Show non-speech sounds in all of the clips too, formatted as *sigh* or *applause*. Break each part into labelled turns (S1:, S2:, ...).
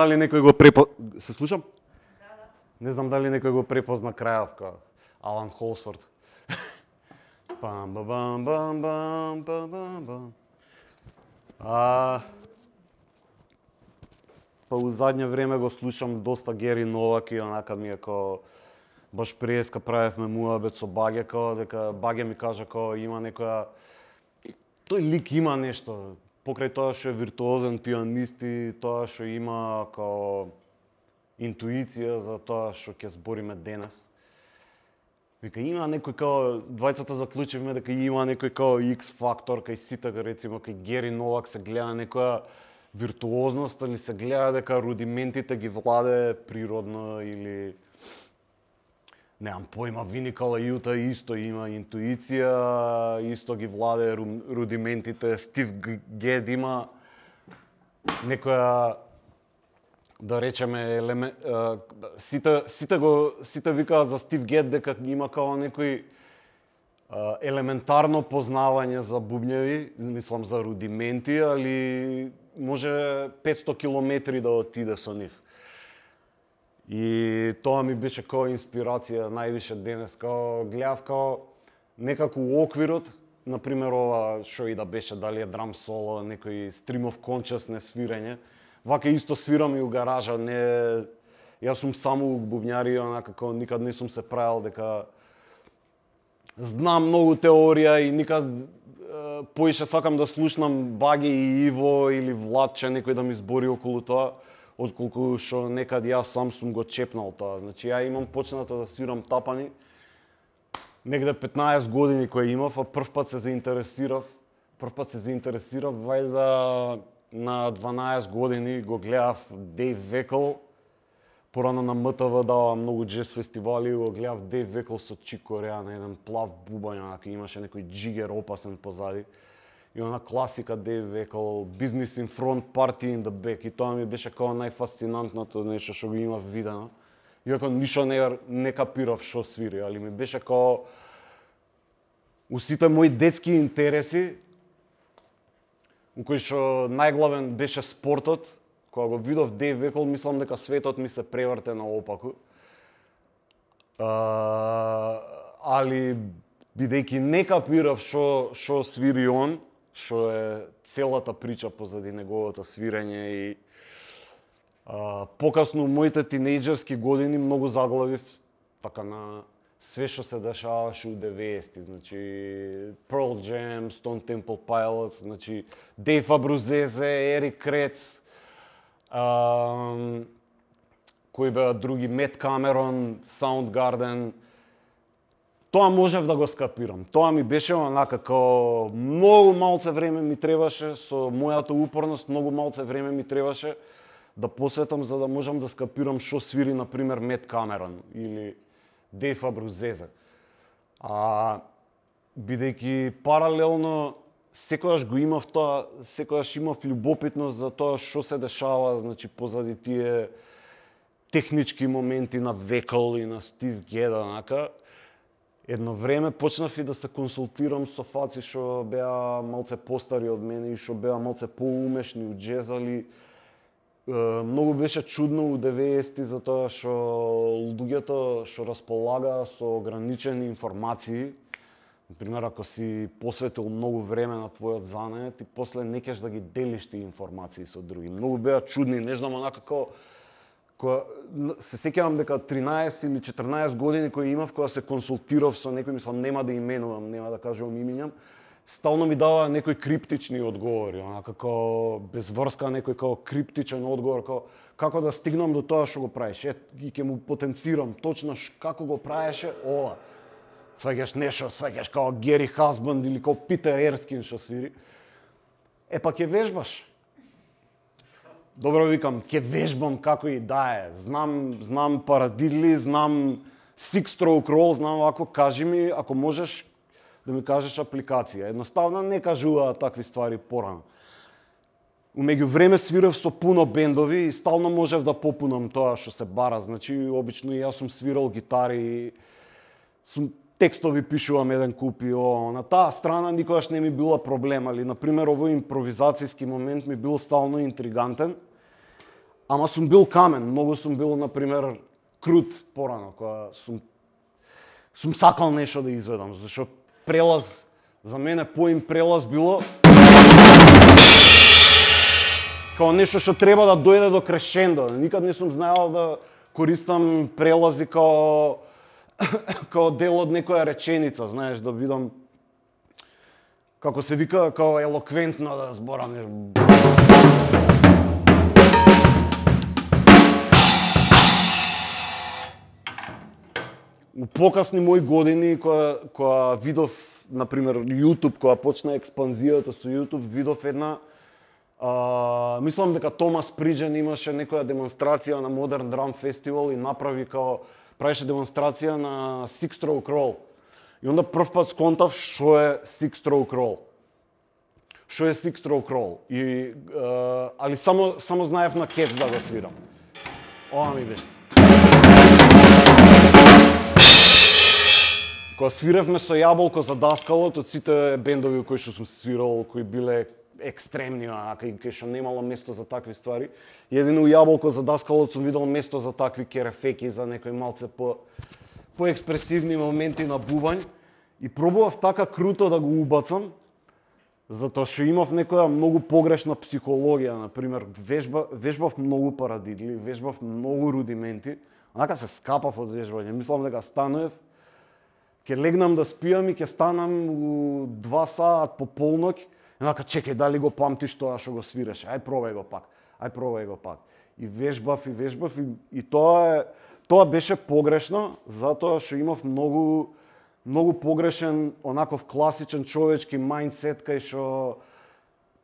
S1: Дали некој го препо... Се слушам? Не знам дали некој го препозна крајов као Алан Холсфорд. *laughs* Пам ба бам бам бам ба бам бам. А па у задње време го слушам доста Гери Новак и онака ми е као баш преска правевме муабет со Баге као дека Баге ми кажа као има некоја тој лик има нешто покрај тоа што е виртуозен пианист и тоа што има као интуиција за тоа што ќе збориме денес. Вика има некој као двајцата заклучивме дека има некој као X фактор кај сите рецимо кај Гери Новак се гледа некоја виртуозност или се гледа дека рудиментите ги владе природно или немам појма, Вини Калајута исто има интуиција, исто ги владе рудиментите, Стив Гед има некоја да речеме елеме, сите сите го сите викаат за Стив Гед дека има као некој елементарно познавање за бубњеви, мислам за рудименти, али може 500 километри да отиде со нив. И тоа ми беше као инспирација највише денес, као гледав као некако у оквирот, на пример ова што и да беше, дали е драм соло, некој stream of consciousness свирење, вака исто свирам и у гаража, не јас сум само бубњари, онака како никад не сум се правил дека знам многу теорија и никад поише сакам да слушнам Баги и Иво или Владче некој да ми збори околу тоа отколку што некад јас сам сум го чепнал тоа. Значи ја имам почната да свирам тапани негде 15 години кој имав, а прв пат се заинтересирав, прв пат се заинтересирав вајда на 12 години го гледав Дейв Векл, порано на МТВ дава многу джез фестивали, го гледав Дейв Векл со Чик Кореа на еден плав бубањ, имаше некој джигер опасен позади и она класика Дейв векал бизнес in front, party in the back и тоа ми беше као најфасцинантното нешто што го имав видено. Иако ништо не, не капирав што свири, али ми беше као у сите мои детски интереси, у кои што најглавен беше спортот, кога го видов Дейв Векол, мислам дека светот ми се преврте наопаку. А, али бидејќи не капирав што што свири он, што е целата прича позади неговото свирење и а, покасно моите тинејџерски години многу заглавив така на све што се дешаваше у 90-ти, значи Pearl Jam, Stone Temple Pilots, значи Dave Abruzzese, Eric Kretz, а, кои беа други, Мет Камерон, Soundgarden, тоа можев да го скапирам. Тоа ми беше онака како многу малце време ми требаше со мојата упорност, многу малце време ми требаше да посветам за да можам да скапирам што свири на пример Мет Камерон или Дейв Абрузезак. А бидејќи паралелно секогаш го имав тоа, секогаш имав љубопитност за тоа што се дешава, значи позади тие технички моменти на Векал и на Стив Геда, нака едно време почнав и да се консултирам со фаци што беа малце постари од мене и што беа малце поумешни од джезали. многу беше чудно у 90-ти за тоа што луѓето што располага со ограничени информации, Пример, ако си посветил многу време на твојот занае, и после некеш да ги делиш тие информации со други. Многу беа чудни, не знам, онака како која се сеќавам дека 13 или 14 години кои имав кога се консултирав со некој, мислам нема да именувам, нема да кажувам имињам, стално ми дава некои криптични одговори, онака како без врска некој како криптичен одговор, како како да стигнам до тоа што го правиш. Е, и ќе му потенцирам точно ш, како го правеше ова. Сваќаш нешто, сваќаш како Гери Хасбанд или како Питер Ерскин што свири. Е па ќе вежбаш добро викам, ќе вежбам како и да е. Знам, знам парадидли, знам six stroke roll, знам ако кажи ми, ако можеш да ми кажеш апликација. Едноставно не кажува такви ствари порано. Умеѓу време свирев со пуно бендови и стално можев да попунам тоа што се бара. Значи, обично јас сум свирал гитари, сум текстови пишувам еден куп и о, на таа страна никогаш не ми била проблем, али на пример овој импровизацијски момент ми бил стално интригантен Ама сум бил камен, многу сум бил, например, крут порано, кога сум сум сакал нешто да изведам, зашто прелаз за мене поим прелаз било као нешто што треба да дојде до крешендо. Никад не сум знаел да користам прелази као *coughs* као дел од некоја реченица, знаеш, да видам како се вика, као елоквентно да зборам. У покасни мои години, кога, кога видов, например, YouTube, кога почна експанзијата со YouTube, видов една А, мислам дека Томас Приджен имаше некоја демонстрација на Modern Drum Festival и направи као правеше демонстрација на Six Stroke Roll. И онда прв пат сконтав што е Six Stroke Roll. Што е Six Stroke Roll. И, а, али само, само знаев на кет да го свирам. Ова ми беше. Кога свиревме со Јаболко за даскалот, од сите бендови кои што сум свирал, кои биле екстремни, а и кај што немало место за такви ствари. Едино Јаболко за даскалот сум видел место за такви керефеки, за некои малце по поекспресивни моменти на бубањ и пробував така круто да го убацам, затоа што имав некоја многу погрешна психологија, на пример, вежба, вежбав многу парадидли, вежбав многу рудименти, онака се скапав од вежбање. Мислам дека стануев, ќе легнам да спијам и ќе станам у 2 саат по полноќ енака чекај, дали го памтиш тоа што го свираше? Ај пробај го пак. Ај пробај го пак. И вежбав и вежбав и, и тоа е тоа беше погрешно затоа што имав многу многу погрешен онаков класичен човечки мајндсет кај што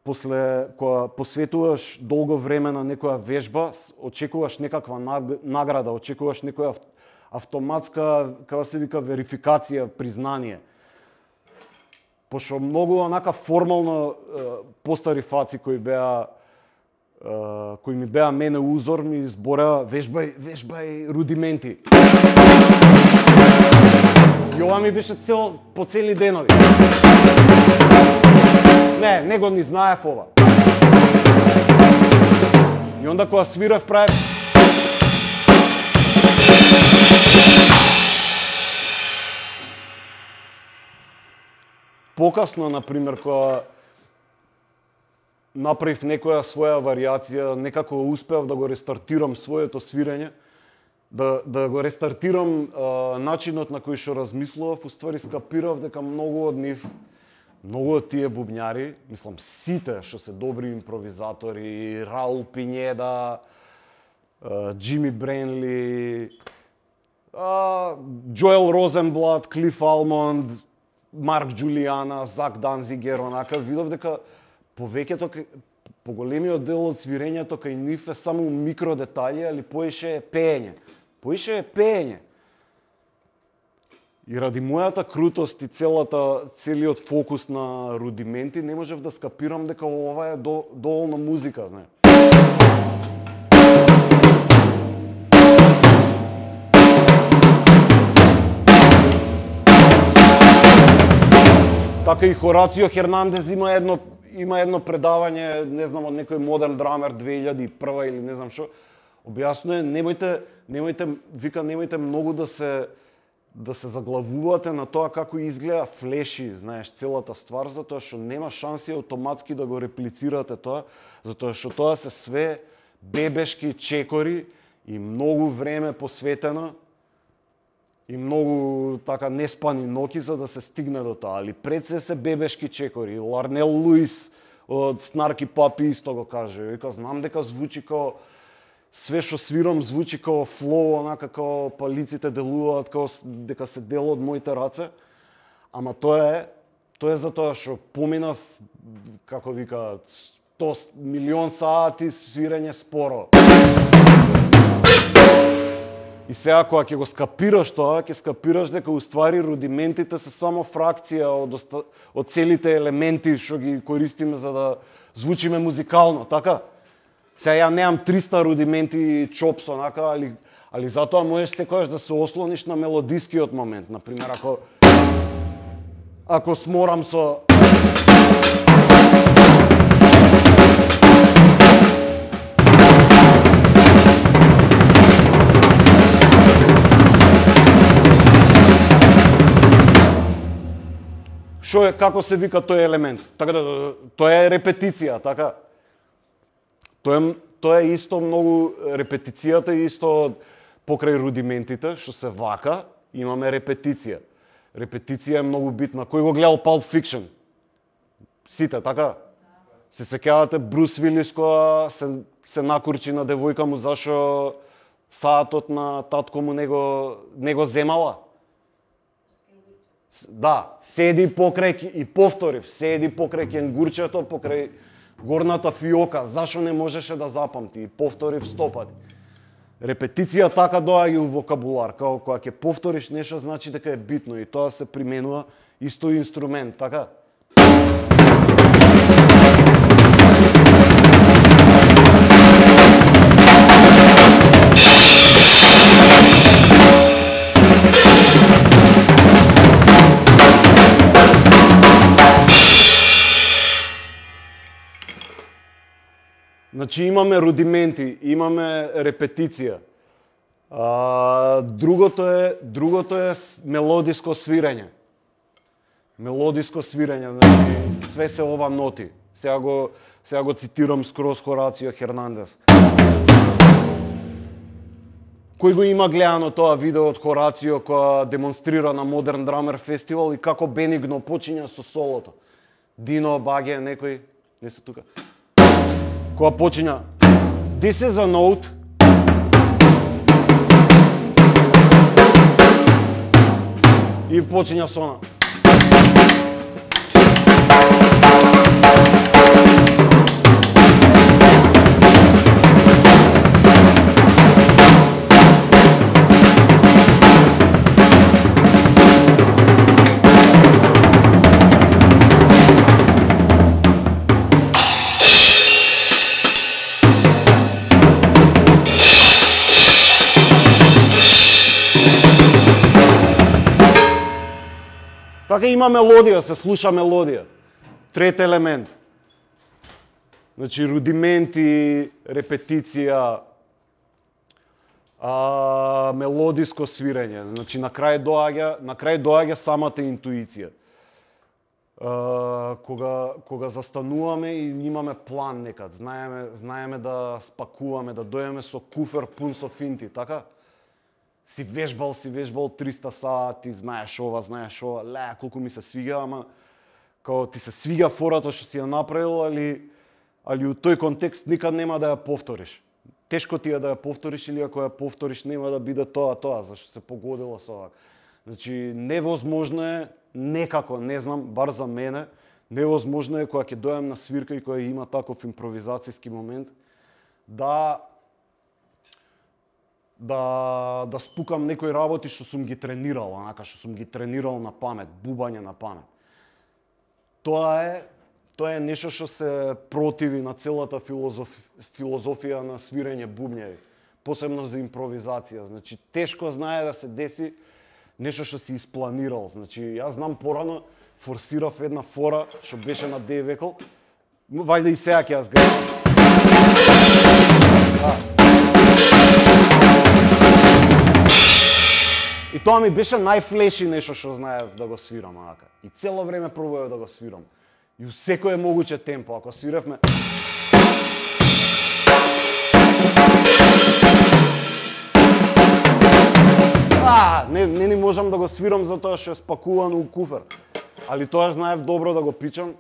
S1: после кога посветуваш долго време на некоја вежба, очекуваш некаква награда, очекуваш некоја автоматска, како се вика, верификација, признание пошто многу онака формално постари фаци кои беа кои ми беа мене узор ми збора вежбај вежбај рудименти. И ова ми беше цел по цели денови. Не, не го ни знаев ова. И онда кога свирав правев покасно, например, кога направив некоја своја вариација некако успеав да го рестартирам своето свирење, да, да го рестартирам а, начинот на кој што размислував, уствари скапирав дека многу од нив, многу од тие бубњари, мислам сите што се добри импровизатори, Раул Пинеда, Джими Бренли, Джоел Розенблат, Клиф Алмонд, Марк Джулиана, Зак Данзигер, онака, видов дека повеќето поголемиот дел од свирењето кај нив е само микро детали, али поише е пеење. Поише е пеење. И ради мојата крутост и целата, целиот фокус на рудименти, не можев да скапирам дека ова е до, доволно музика, не. Така и Хорацио Хернандез има едно има едно предавање, не знам, од некој модерн драмер 2001 или не знам што. Објаснува, немојте, немојте, вика, немојте многу да се да се заглавувате на тоа како изгледа флеши, знаеш, целата ствар, затоа што нема шанси автоматски да го реплицирате тоа, затоа што тоа се све бебешки чекори и многу време посветено и многу така неспани ноки за да се стигне до тоа. Али пред се се бебешки чекори. Ларнел Луис од Снарки Папи исто го каже. Вика, знам дека звучи како све што свирам звучи како флоу, онака како палиците делуваат како дека се дел од моите раце. Ама тоа е тоа е затоа што поминав како вика 100 милион сати свирење споро. И сега кога ќе го скапираш тоа, ќе скапираш дека уствари рудиментите се само фракција од, оста... од целите елементи што ги користиме за да звучиме музикално, така? Сега ја неам 300 рудименти чопс, онака, али, али затоа можеш секојаш да се ослониш на мелодискиот момент. Например, ако ако сморам со Што е како се вика тој елемент? Така да тоа е репетиција, така. Тоа е тоа е исто многу репетицијата е исто покрај рудиментите што се вака, имаме репетиција. Репетиција е многу битна. Кој го гледал Pulp Fiction? Сите, така? Се сеќавате Брус Вилис кога се, се накурчи на девојка му зашо саатот на татко му него, него земала? Да, седи покрај и повторив, седи покрај кенгурчето, покрај горната фиока, зашо не можеше да запамти и повторив стопати. Репетиција така доаѓа у вокабулар, како кога ќе повториш нешто значи дека е битно и тоа се применува исто инструмент, така? Значи имаме рудименти, имаме репетиција. А, другото е другото е мелодиско свирење. Мелодиско свирење, значи све се ова ноти. Сега го сега го цитирам скроз Хорацио Хернандес. Кој го има гледано тоа видео од Хорацио која демонстрира на Модерн Драмер фестивал и како бенигно почиња со солото. Дино Баге некој не се тука која почиња This is a note и почиња сона. Така има мелодија, се слуша мелодија. Трет елемент. Значи, рудименти, репетиција, а, мелодиско свирење. Значи, на крај доаѓа, на крај доаѓа самата интуиција. А, кога, кога застануваме и имаме план некад, знаеме, знаеме да спакуваме, да дојдеме со куфер пун со финти, така? Си вежбал, си вежбал 300 сати, знаеш ова, знаеш ова, ле, колку ми се свига, ама као ти се свига фората што си ја направил, али, али у тој контекст никад нема да ја повториш. Тешко ти е да ја повториш или ако ја повториш нема да биде тоа тоа, зашто се погодило со ова. Значи, невозможно е, некако, не знам, бар за мене, невозможно е кога ќе дојам на свирка и кога има таков импровизацијски момент, да да да спукам некои работи што сум ги тренирал, онака што сум ги тренирал на памет, бубање на памет. Тоа е тоа е нешто што се противи на целата филозоф, филозофија на свирење бубњеви, посебно за импровизација. Значи тешко знае да се деси нешто што си испланирал. Значи јас знам порано форсирав една фора што беше на Девекл. Вајде и сега ќе ја го. Да. И тоа ми беше најфлеши нешто што знаев да го свирам, ака. И цело време пробував да го свирам. И у секое могуче темпо, ако свиревме... А, не, не ни можам да го свирам затоа што е спакувано у куфер. Али тоа знаев добро да го пичам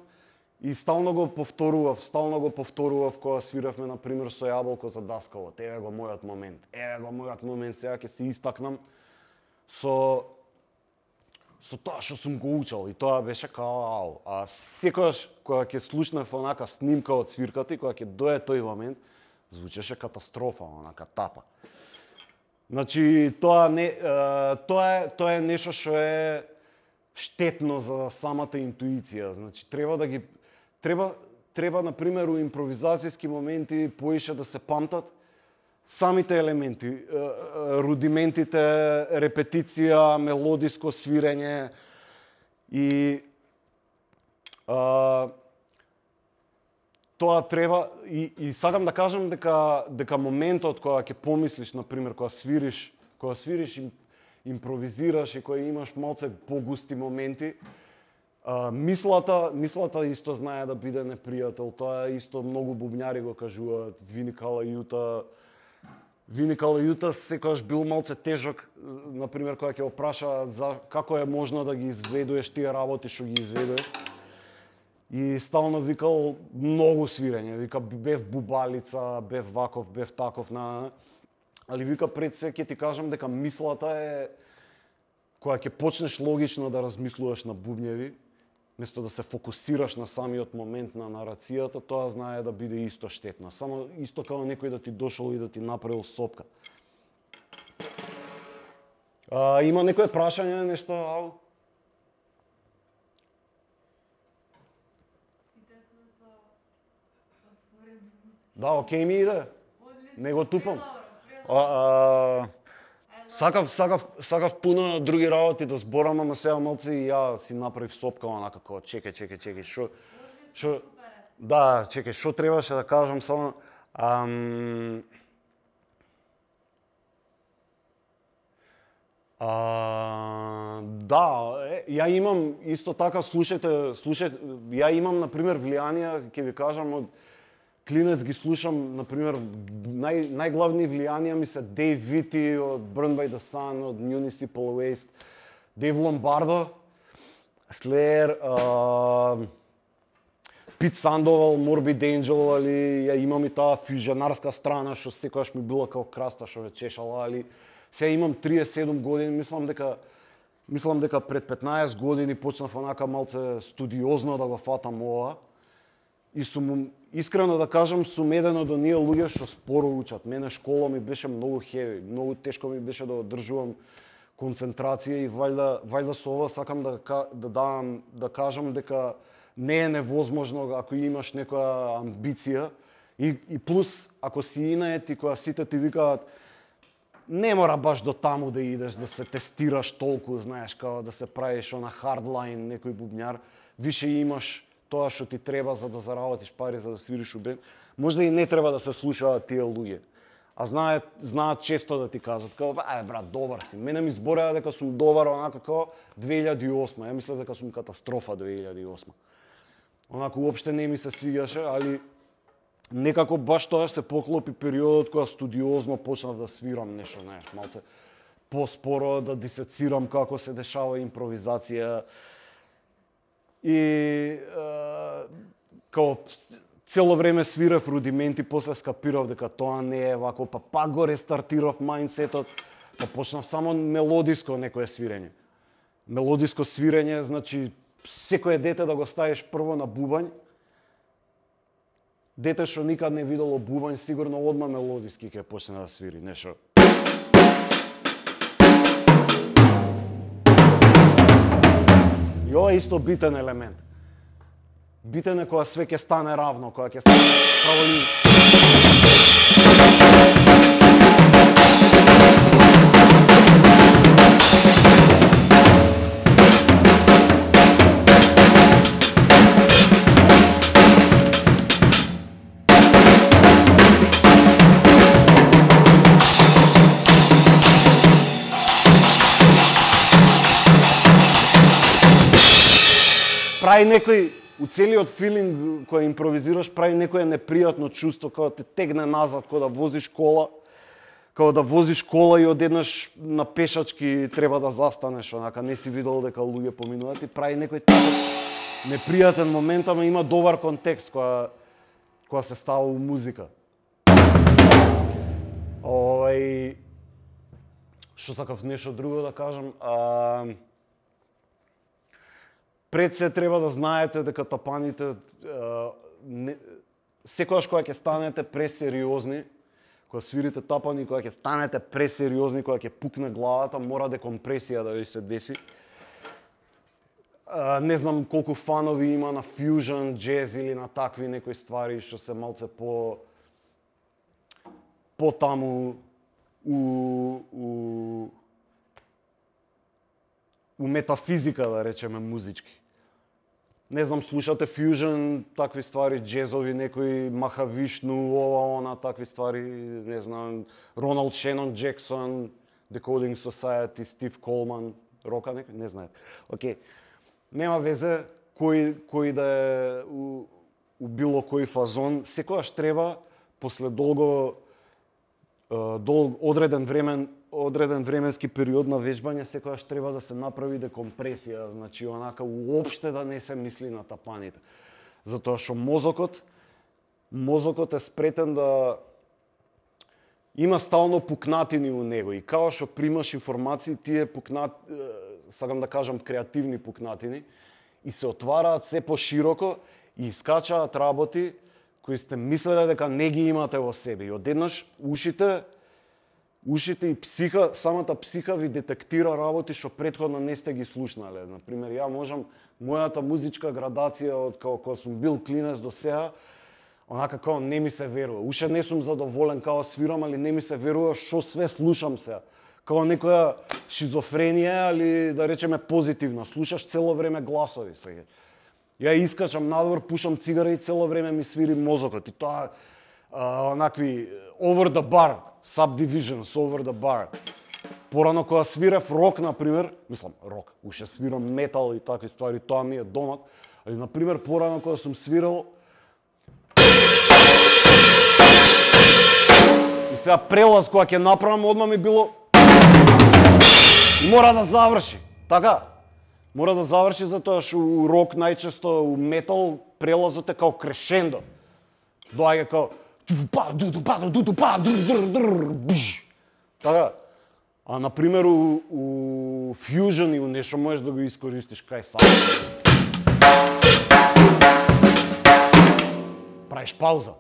S1: и стално го повторував, стално го повторував кога свиравме на пример со јаболко за даскалот. Еве го мојот момент. Еве го мојот момент, сега ќе се истакнам со со тоа што сум го учел и тоа беше као ау. А секогаш кога ќе слушнав онака снимка од свирката и кога ќе дое тој момент, звучеше катастрофа, онака тапа. Значи тоа не тоа е тоа е нешто што е штетно за самата интуиција. Значи треба да ги треба треба на пример у импровизацијски моменти поише да се памтат самите елементи, рудиментите, репетиција, мелодиско свирење и а, тоа треба и, и сакам да кажам дека дека моментот кога ќе помислиш на пример кога свириш, кога свириш им, импровизираш и кога имаш малце погусти моменти, А, мислата, мислата исто знае да биде непријател. Тоа исто многу бубњари го кажуваат. Виникала Јута, Виникала Јута секогаш бил малце тежок, на пример кога ќе опраша за како е можно да ги изведуваш тие работи што ги изведуваш. И стално викал многу свирење, вика бев бубалица, бев ваков, бев таков на али вика пред се ќе ти кажам дека мислата е кога ќе почнеш логично да размислуваш на бубњеви, место да се фокусираш на самиот момент на нарацијата, тоа знае да биде исто штетно. Само исто како некој да ти дошол и да ти направил сопка. А, има некое прашање, нешто, ау? Да, окей ми иде. Не го тупам. А, а, Сакав, сакав, сакав пуно други работи да зборам, ама сега малци и ја си направив сопка онака како чекај, чекај, чекај, што што Да, чекај, што требаше да кажам само ам, А, да, е, ја имам исто така слушате, слушате, ја имам на пример влијание, ќе ви кажам од клинец ги слушам, например, нај, најглавни влијанија ми се Дейв Вити од Burn by the Sun, од Municipal Waste, Дейв Ломбардо, Slayer, uh, Пит Сандовал, Морбид Angel, али ја имам и таа фюженарска страна што секогаш ми била како краста што ме чешала, али сега имам 37 години, мислам дека мислам дека пред 15 години почнав онака малце студиозно да го фатам ова и сум искрено да кажам сум еден од оние луѓе што споро учат. Мене школа ми беше многу хеви, многу тешко ми беше да одржувам концентрација и вајда вајда со ова сакам да да дам да кажам дека не е невозможно ако имаш некоја амбиција и, и плюс ако си инает и кога сите ти викаат не мора баш до таму да идеш да се тестираш толку, знаеш, како да се правиш на хардлайн некој бубњар, више имаш тоа што ти треба за да заработиш пари за да свириш у бенд, можда и не треба да се слушаат тие луѓе. А знаат, знаат често да ти кажат, као, е, брат, добар си. Мене ми збореа дека сум добар, онака како 2008. Ја мислев дека сум катастрофа 2008. Онако уопште не ми се свигаше, али некако баш тоа се поклопи периодот кога студиозно почнав да свирам нешто, знаеш, малце поспоро да дисецирам како се дешава импровизација, и као цело време свирав рудименти, после скапирав дека тоа не е вако, па пак го рестартирав мајнсетот, па почнав само мелодиско некое свирење. Мелодиско свирење, значи, секое дете да го ставиш прво на бубањ, дете што никад не видело бубањ, сигурно одма мелодиски ќе почне да свири, нешто ова е исто битен елемент. Битен е кога све ќе стане равно, кога ќе стане праволин. Прави некој у целиот филинг кој импровизираш прави некое непријатно чувство кога те тегне назад кога да возиш кола кога да возиш кола и одеднаш на пешачки треба да застанеш онака не си видел дека луѓе поминуваат и прави некој непријатен момент ама има добар контекст кога кога се става у музика. Овај што сакав нешто друго да кажам а, пред се треба да знаете дека тапаните не, секогаш кога ќе станете пресериозни, кога свирите тапани, кога ќе станете пресериозни, кога ќе пукне главата, мора декомпресија да ви се деси. Не знам колку фанови има на фьюжн, джез или на такви некои ствари што се малце по по таму у, у у метафизика да речеме музички. Не знам, слушате фьюжн, такви ствари, джезови, некои Махавишну, ова, она, такви ствари, не знам, Роналд Шенон Джексон, Decoding Society, Стив Колман, рока некој, не знаете. Океј, нема везе, кој кој да е у, у било кој фазон, секогаш треба после долго дол одреден времен одреден временски период на вежбање секогаш треба да се направи декомпресија, значи онака уопште да не се мисли на тапаните. Затоа што мозокот мозокот е спретен да има стално пукнатини у него и као што примаш информации, тие пукнат, сакам да кажам креативни пукнатини, и се отвараат се пошироко и искачаат работи кои сте мислеле дека не ги имате во себе. И одеднаш ушите ушите и психа, самата психа ви детектира работи што предходно не сте ги слушнале. Например, ја можам мојата музичка градација од како кога сум бил клинец до сега, онака како не ми се верува. Уште не сум задоволен како свирам, али не ми се верува што све слушам сега. Како некоја шизофренија, али да речеме позитивна. Слушаш цело време гласови сега. Ја искачам надвор, пушам цигара и цело време ми свири мозокот. И тоа а, онакви over the bar, subdivisions over the bar. Порано кога свирев рок, например, мислам, рок, уште свирам метал и такви ствари, тоа ми е домат, али, например, порано кога сум свирал И сега прелаз кога ќе направам, одма ми било мора да заврши. Така? Мора да заврши затоа што у рок најчесто у метал прелазот е као крешендо. Доаѓа као па ду ду па ду ду па ду. Така. А на пример у, у фьюжн и у нешто можеш да го искористиш кај сам. Правиш пауза.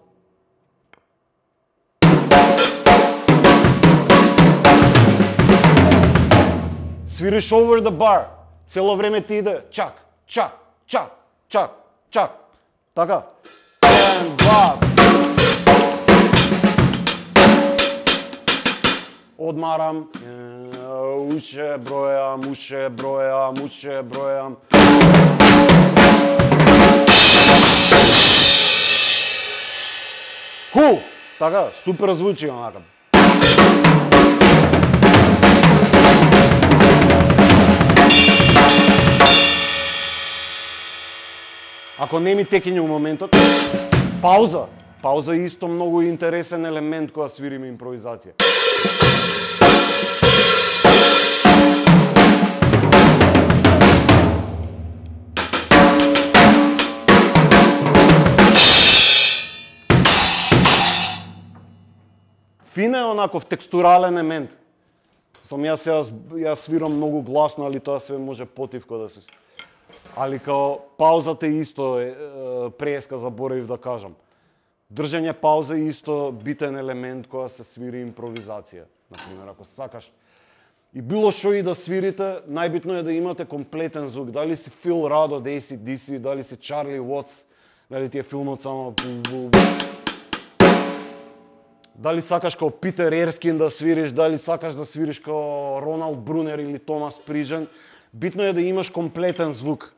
S1: Свириш over the bar. Цело време ти иде чак, чак, чак, чак, чак. Така. And Одмарам. Э, уше бројам, уше бројам, уше бројам. Кул! Така, супер звучи онака. Ако не ми текиње у моментот, пауза. Пауза е исто многу интересен елемент кога свириме импровизација. Фина е онаков текстурален елемент. Сам јас се јас свирам многу гласно, али тоа све може потивко да се Али као паузата е исто е, преска заборавив да кажам. Држање пауза е исто битен елемент кога се свири импровизација. На пример ако сакаш и било што и да свирите, најбитно е да имате комплетен звук. Дали си Фил Радо, Дейси Диси, дали си Чарли Уотс, дали ти е филмот само Дали сакаш као Питер Ерскин да свириш, дали сакаш да свириш као Роналд Брунер или Томас Прижен, битно е да имаш комплетен звук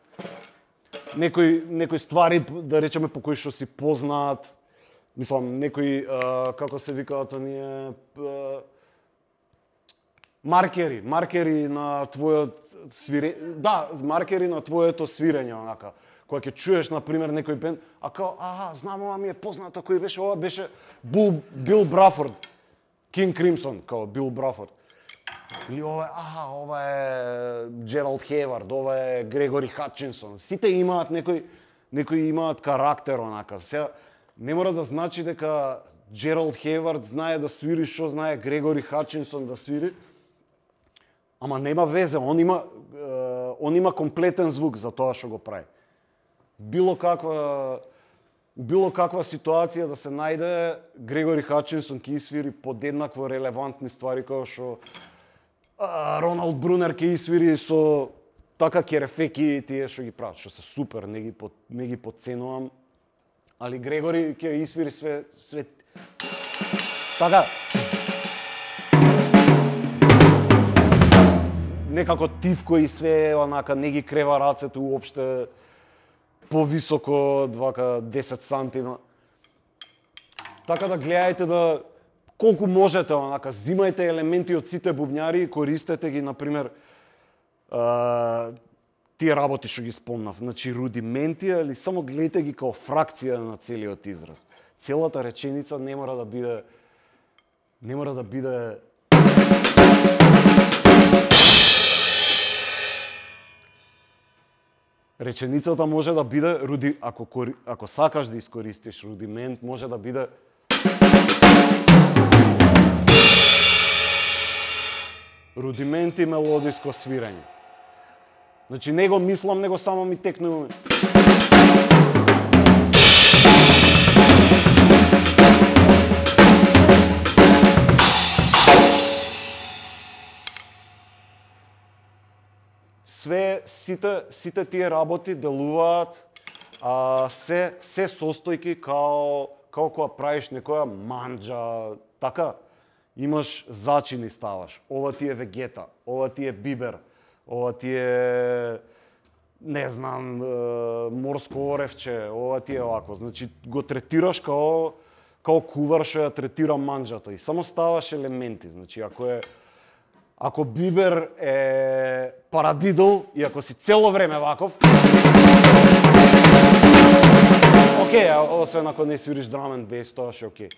S1: некои некои ствари да речеме по кои што си познаат мислам некои а, како се викаат оние а, маркери, маркери на твојот свире да, маркери на твоето свирење онака. Кога ќе чуеш на пример некој пен, а као аха, знам ова ми е познато кој беше, ова беше Бул, Бил Брафорд. Кинг Кримсон, као Бил Брафорд. Или ова е, аха, ова е Джералд Хевард, ова е Грегори Хатчинсон. Сите имаат некој некои имаат карактер онака. Се не мора да значи дека Джералд Хевард знае да свири што знае Грегори Хатчинсон да свири. Ама нема везе, он има он има комплетен звук за тоа што го прави. Било каква у било каква ситуација да се најде Грегори Хачинсон ќе свири подеднакво релевантни ствари како што Роналд Брунер ќе свири со така керефеки тие што ги прават, што се супер, не ги под, не ги подценувам. Али Грегори ќе свири све све така некако тивко и све онака не ги крева рацете уопште повисоко од вака 10 сантима. Така да гледајте да колку можете, онака, зимајте елементи од сите бубњари и користете ги, например, тие работи што ги спомнав, значи рудименти, или само гледате ги као фракција на целиот израз. Целата реченица не мора да биде не мора да биде Реченицата може да биде руди ако ако сакаш да искористиш рудимент, може да биде рудименти мелодиско свирење. Значи не го мислам, него само ми текнува. Све сите сите тие работи делуваат а, се се состојки као како кога правиш некоја манџа, така имаш зачини ставаш. Ова ти е вегета, ова ти е бибер, ова ти е не знам, морско оревче, ова ти е овако. Значи го третираш као као кувар што ја третира манџата и само ставаш елементи. Значи ако е ако бибер е парадидол и ако си цело време ваков Океј, освен ако не свириш драмен бейс, тоа ше окей.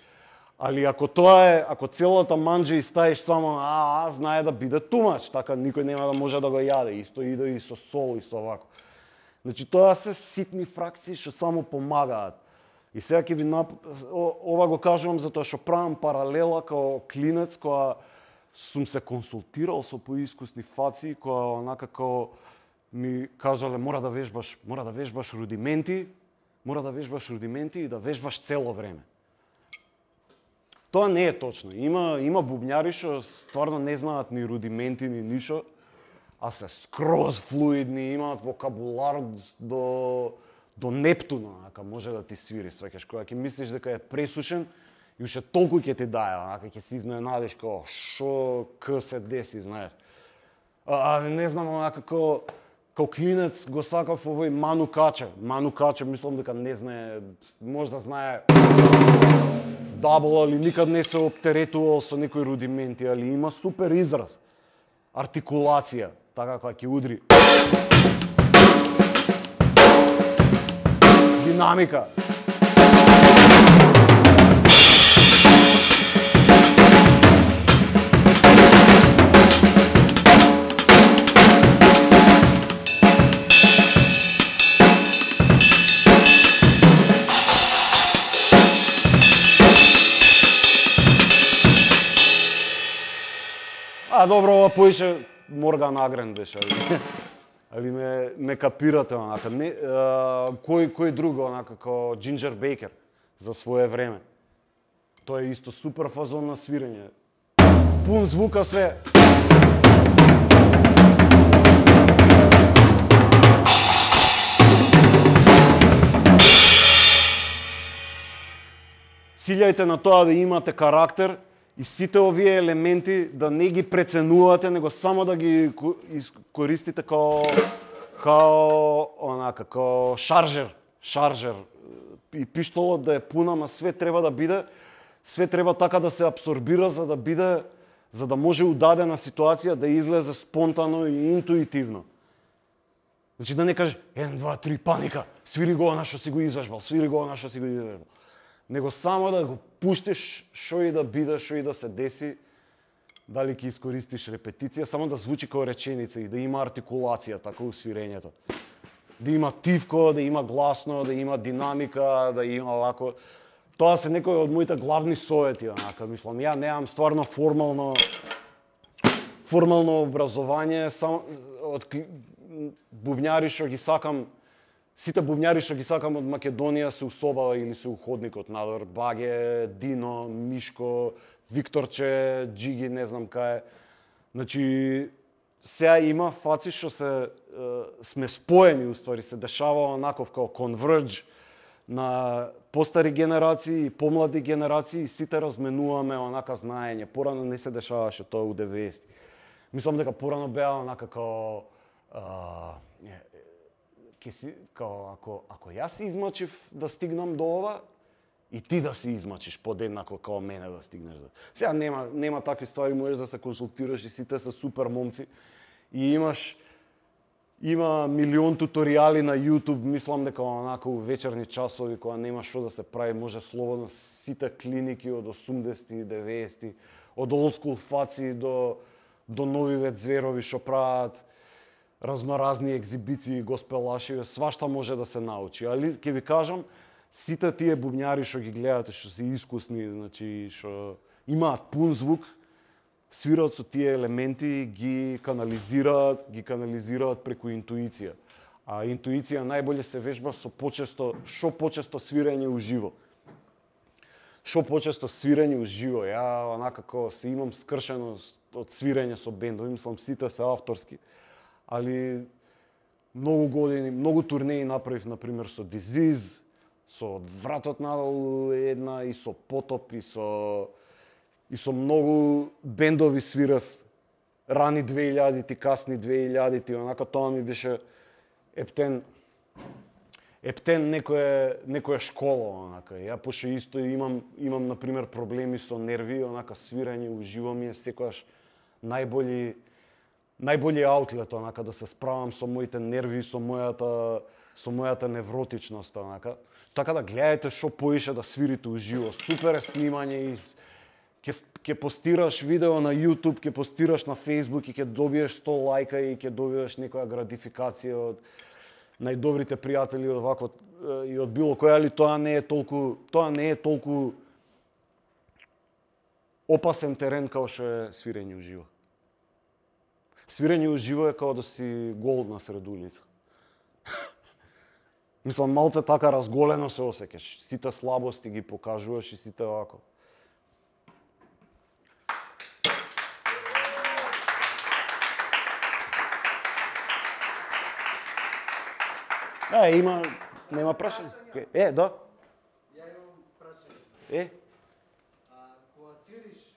S1: Али ако тоа е, ако целата манџа и ставиш само а, а знае да биде тумач, така никој нема да може да го јаде, исто иде и со сол и со вако. Значи тоа се ситни фракции што само помагаат. И сега ќе ви нап... ова го кажувам затоа што правам паралела као клинец која сум се консултирал со поискусни фаци кои онака како ми кажале мора да вежбаш, мора да вежбаш рудименти, мора да вежбаш рудименти и да вежбаш цело време. Тоа не е точно. Има има бубњари што стварно не знаат ни рудименти ни ништо, а се скроз флуидни, имаат вокабулар до до Нептуна, ака може да ти свири сваќаш кога ќе мислиш дека е пресушен и уште толку ќе ти дае, онака ќе се изненадиш како што к се деси, знаеш. А, а не знам, онака како како клинец го сакав овој Ману Каче. Ману Каче мислам дека не знае, може да знае дабл, али никад не се оптеретувал со некои рудименти, али има супер израз. Артикулација, така како ќе удри. Динамика. А добро, ова поише Морган Агрен беше, али, *laughs* али ме, ме капирате онака. Не, а, кој, кој друго, онака, како Джинджер Бейкер за свое време. Тоа е исто супер фазон на свирење. Пун звука све. Силјајте на тоа да имате карактер и сите овие елементи да не ги преценувате, него само да ги користите као као онака као шаржер, шаржер и пиштолот да е пуна, ма све треба да биде све треба така да се абсорбира за да биде за да може удадена ситуација да излезе спонтано и интуитивно. Значи да не каже 1 2 3 паника, свири го она што си го извежбал, свири го она што си го извежбал него само да го пуштиш што и да биде, што и да се деси, дали ќе искористиш репетиција, само да звучи како реченица и да има артикулација така у свирењето. Да има тивко, да има гласно, да има динамика, да има вако. Тоа се некои од моите главни совети, онака, мислам, ја немам стварно формално формално образование, само од бубњари што ги сакам Сите бубњари што ги сакам од Македонија се у или се у ходникот надор. Баге, Дино, Мишко, Викторче, Джиги, не знам кај. Значи, сега има фаци што се е, сме споени уствари, се дешава онаков како конврдж на постари генерации и помлади генерации и сите разменуваме онака знаење. Порано не се дешаваше тоа у 90 Мислам дека порано беа онака како а, ќе си као ако ако јас се измачив да стигнам до ова и ти да се измачиш подеднакво како мене да стигнеш до. Сега нема нема такви ствари, можеш да се консултираш и сите се супер момци и имаш има милион туторијали на YouTube, мислам дека онака у вечерни часови кога нема што да се прави, може слободно сите клиники од 80-ти, 90-ти, од олдскул фаци до до нови вет зверови што прават разноразни екзибиции, госпелаши, свашта може да се научи. Али ќе ви кажам, сите тие бубњари што ги гледате, што се искусни, значи што имаат пун звук, свираат со тие елементи, ги канализираат, ги канализираат преку интуиција. А интуиција најболе се вежба со почесто, шо почесто свирење уживо. Шо почесто свирење уживо. Ја онака како се имам скршено од свирење со бендови, мислам сите се авторски. Али многу години, многу турнеи направив например со Дизиз, со Вратот надолу една и со Потоп и со и со многу бендови свирав рани 2000-ти, касни 2000-ти, онака тоа ми беше ептен ептен некоја некоја школа онака. Ја пошто исто имам имам на пример проблеми со нерви, онака свирање уживо ми е секогаш најболи најболи аутлет онака да се справам со моите нерви, со мојата со мојата невротичност онака. Така да гледајте што поише да свирите уживо. Супер е снимање и ќе ќе постираш видео на YouTube, ќе постираш на Facebook и ќе добиеш 100 лајка и ќе добиеш некоја градификација од најдобрите пријатели од вакво и од било која, ли тоа не е толку тоа не е толку опасен терен како што е свирење уживо. Свирење уживо е како да си гол на сред улица. *laughs* Мислам, малце така разголено се осеќаш. Сите слабости ги покажуваш и сите вако. Е, има, нема прашање. Е, да.
S2: Ја имам прашање.
S1: Е,
S2: А, кога свириш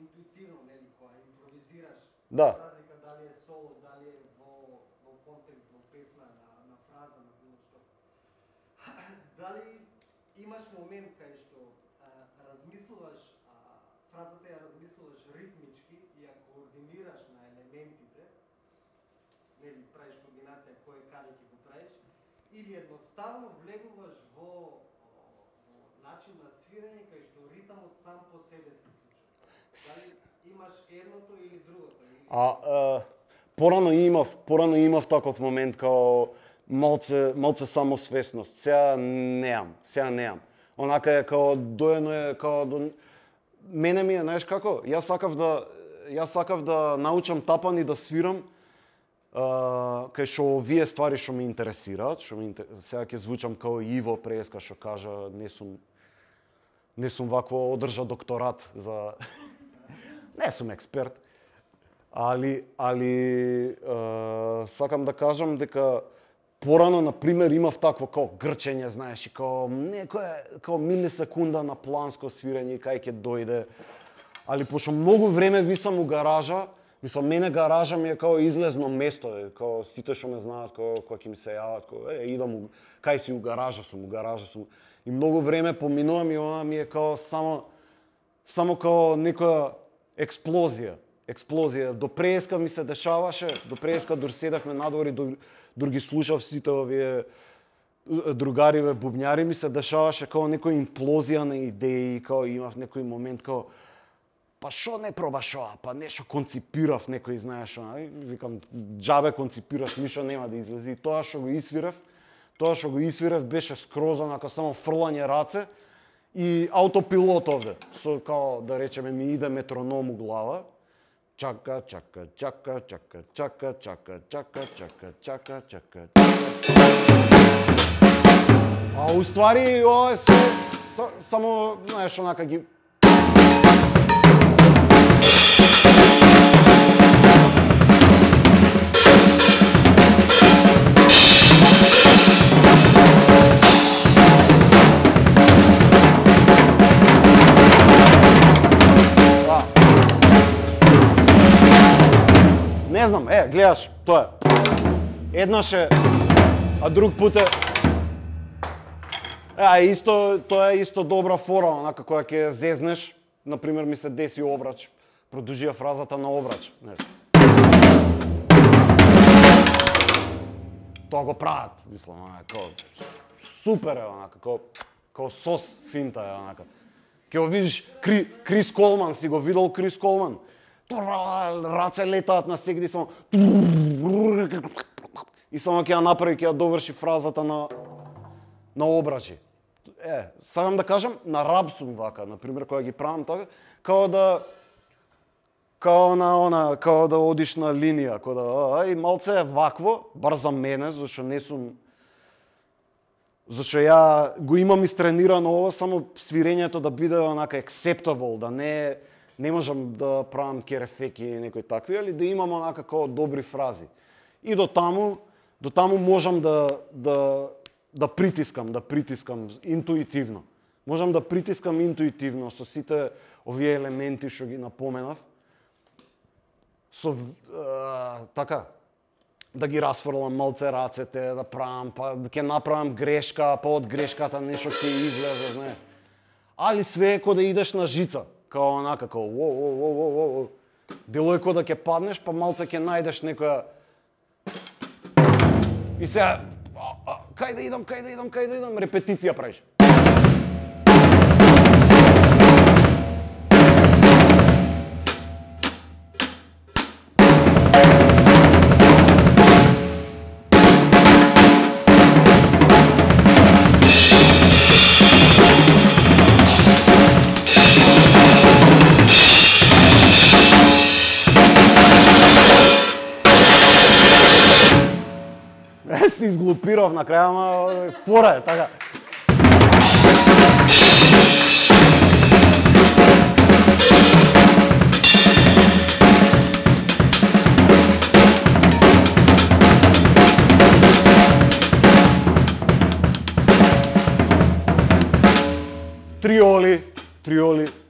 S2: интуитивно, нели, кога импровизираш,
S1: Да.
S2: разлика дали е соло, дали е во, во контекст, во песна, на, на фраза, на било што. Дали имаш момент кај што а, размислуваш, а, фразата ја размислуваш ритмички и ја координираш на елементите, нели, правиш комбинација кој каде ќе го правиш, или едноставно влегуваш во, во начин на свирење кај што ритамот сам по себе се случува. Дали имаш едното или другото? Или...
S1: А, а порано имав, порано имав таков момент као малце, малце самосвесност. Сега неам, сега неам. Онака е као доено е као до... Мене ми е, знаеш како? Јас сакав да јас сакав да научам тапан и да свирам а, кај што овие ствари што ме интересираат, што ме интер... сега ќе звучам као Иво преска што кажа не сум не сум вакво одржа докторат за *laughs* не сум експерт. Али али е, сакам да кажам дека порано на пример имав такво као грчење, знаеш, и као некоја као милисекунда на планско свирење кај ќе дојде. Али пошто многу време висам у гаража, мислам мене гаража ми е као излезно место, е, као сите што ме знаат, као кога ќе ми се јават, као е идам у, кај си у гаража сум, у гаража сум. И многу време поминувам и она ми е као само само као некоја експлозија. Експлозија. До преска ми се дешаваше, до преска дур седавме надвор и до Други слушав сите овие другариве бубњари ми се дешаваше како некоја имплозија на идеи, како имав некој момент како па што не пробаш ова, па нешто конципирав некој, знаеш, она, викам, џабе конципираш, ништо нема да излези. И тоа што го исвирав, тоа што го исвирав беше скроз онака само фрлање раце и аутопилот овде, со као да речеме ми иде метроном у глава. Чака, чака, чака, чака, чака, чака, чака, чака, чака, чака. А у ствари ова е се само, знаеш, онака ги Не знам, е, гледаш, тоа е. Еднаш е, а друг пут е... Е, а исто, тоа е исто добра фора, онака која ќе зезнеш, например ми се деси обрач, продужија фразата на обрач. Не. тоа го прават, мислам, онака, како, супер е, онака, како, како сос финта е, онака. Ке го видиш Кри, Крис Колман, си го видел Крис Колман? Раце летаат на сегди само и само ќе ја направи, ќе ја доврши фразата на на обрачи. Е, сакам да кажам, на раб сум вака, на пример, кога ги правам така, као да као на она, као да одиш на линија, као да ај малце е вакво, бар за мене, зашто не сум зашто ја го имам истренирано ова, само свирењето да биде онака acceptable, да не не можам да правам керефеки и некои такви, али да имам онака како добри фрази. И до таму, до таму можам да да да притискам, да притискам интуитивно. Можам да притискам интуитивно со сите овие елементи што ги напоменав. Со е, така да ги расфрлам малце рацете, да правам, па да ќе направам грешка, па од грешката нешто ќе излезе, знае. Али све е кога да идеш на жица, као она како во, во, во, во, во, во. Дело кога да ќе паднеш, па малце ќе најдеш некоја И сега, кај да идам, кај да идам, кај да идам, репетиција правиш. Се изглупирав на крај, ама фора е, така. Триоли, триоли.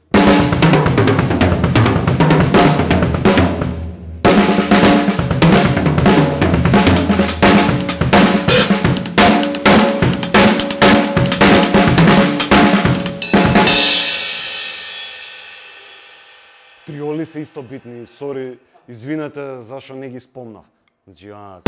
S1: Се исто битни, сори, извинете зашо не ги спомнав. Значи, а,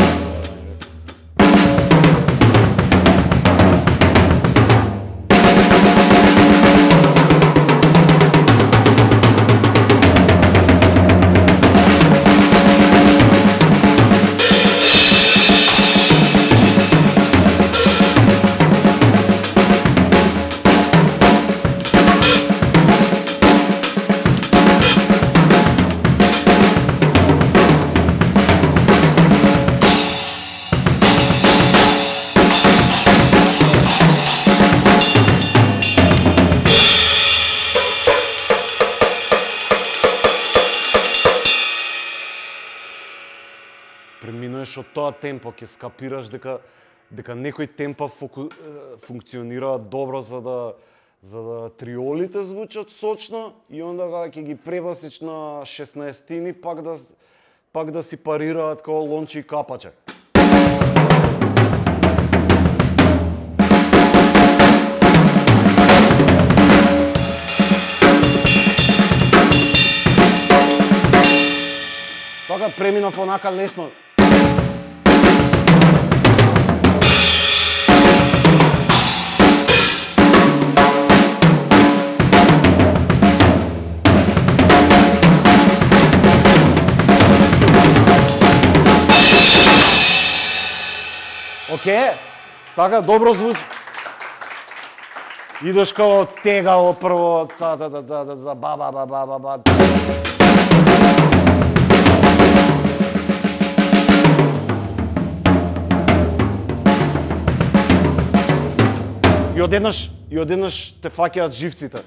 S1: тоа темпо, ќе скапираш дека дека некои темпа фоку, функционираат добро за да за да триолите звучат сочно и онда кога ќе ги пребасиш на 16-тини пак да пак да си парираат како лончи и капаче. Така преминав онака лесно. Оке, така добро звучи. Идеш као тегало прво, ца та та та та за ба ба ба ба ба ба. И одеднаш, и одеднаш те фаќаат живците.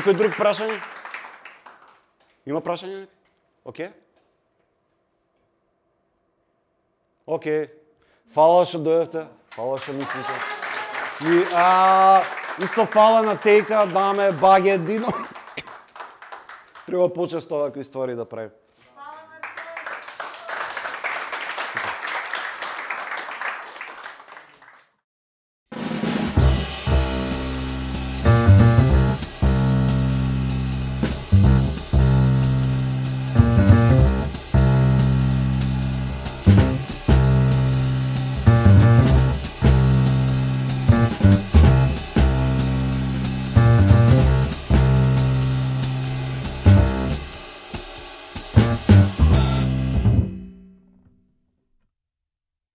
S1: Некој друг прашање? Има прашање? Оке? Оке. Фала што дојавте. Фала што мислите. И, а, Исто фала на Тейка, даме, баге, Дино. Треба почесто овакви ствари да правим.